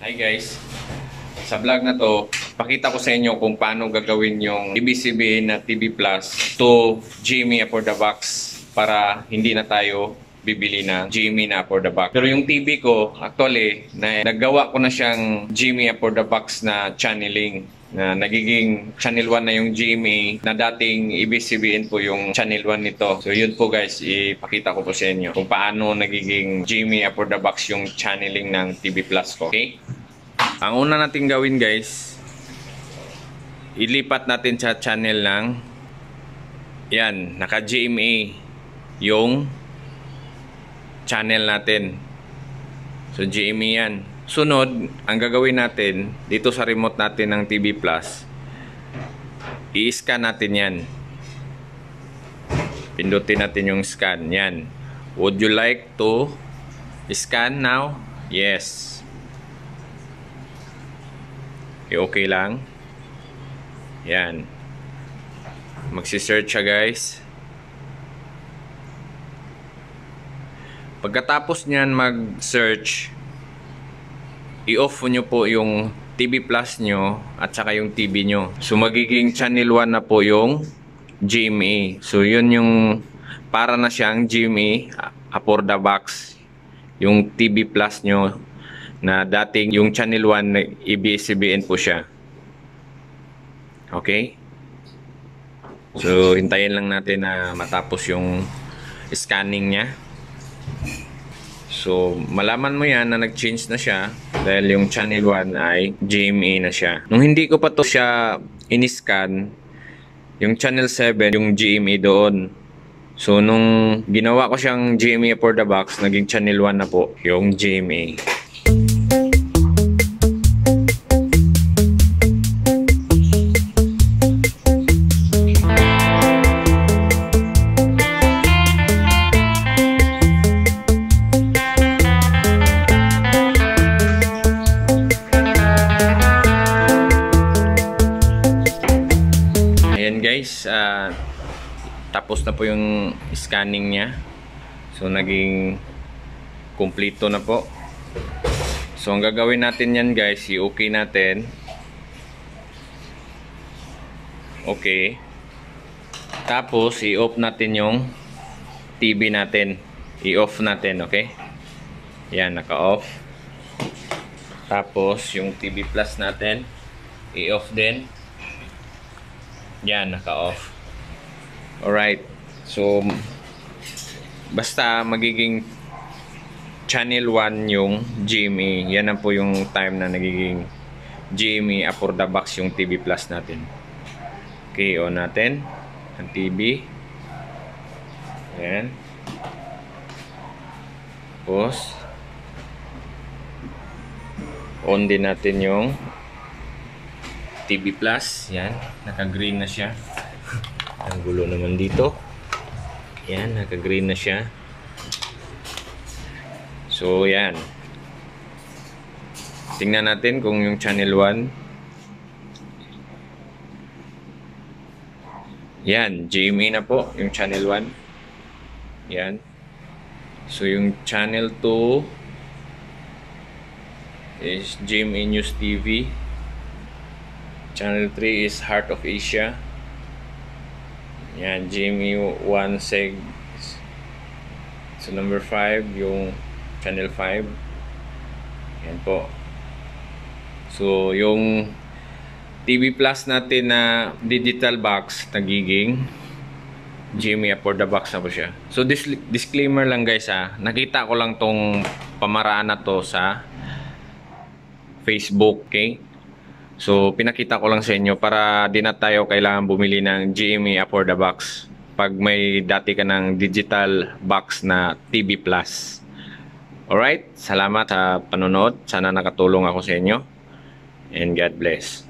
Hi guys. Sa vlog na to, pakita ko sa inyo kung paano gagawin yung ABCB na TV Plus to Jimmy for the box para hindi na tayo bibili ng Jimmy na for the box. Pero yung TV ko, actually, na, naggawa ko na siyang Jimmy for the box na channeling na nagiging channel 1 na yung GMA na dating ibig po yung channel 1 nito. So yun po guys, ipakita ko po sa inyo kung paano nagiging GMA for the box yung channeling ng TV Plus ko. Okay? Ang una natin gawin guys, ilipat natin sa channel ng yan, naka GMA yung channel natin. So GMA yan. Sunod, ang gagawin natin dito sa remote natin ng TV Plus, i-scan natin yan. Pindutin natin yung scan. Yan. Would you like to scan now? Yes. Okay, okay lang. Yan. Magsi-search siya guys. Pagkatapos niyan mag-search, i-off nyo po yung TV Plus nyo at saka yung TV nyo. So magiging channel 1 na po yung GMA. So yun yung para na siyang GMA for the box. Yung TV Plus nyo na dating yung channel 1 na ABS-CBN po siya. Okay? So hintayin lang natin na matapos yung scanning niya. So, malaman mo yan na nag-change na siya dahil yung channel 1 ay GMA na siya. Nung hindi ko pa to siya in-scan, yung channel 7, yung GMA doon. So, nung ginawa ko siyang GMA for the box, naging channel 1 na po yung GMA. Guys, uh, tapos na po yung scanning niya. So naging kumpleto na po. So ang gagawin natin yan guys, i-okay natin. Okay. Tapos i-off natin yung TV natin. I-off natin, okay? Yan, naka-off. Tapos yung TV Plus natin, i-off din. Yan, naka-off. Alright. So, basta magiging channel 1 yung GME. Yan na po yung time na nagiging GME for the box yung TV Plus natin. Okay, on natin ang TV. Yan. Tapos, on din natin yung TV Plus. Yan, naka-green na siya. Ang gulo naman dito. Yan, naka-green na siya. So, yan. Tingnan natin kung yung channel 1. Yan, GMA na po, yung channel 1. Yan. So, yung channel 2 is GMA News TV. Channel 3 is Heart of Asia. Yan, Jimmy 1 seg. So number 5, yung channel 5. Yan po. So yung TV Plus natin na digital box nagiging Jimmy for the box na po siya. So dis disclaimer lang guys ha. Nakita ko lang tong pamaraan na to sa Facebook, okay? So, pinakita ko lang sa inyo para di na tayo kailangan bumili ng GME for the box pag may dati ka ng digital box na TV Plus. Alright, salamat sa panonood. Sana nakatulong ako sa inyo. And God bless.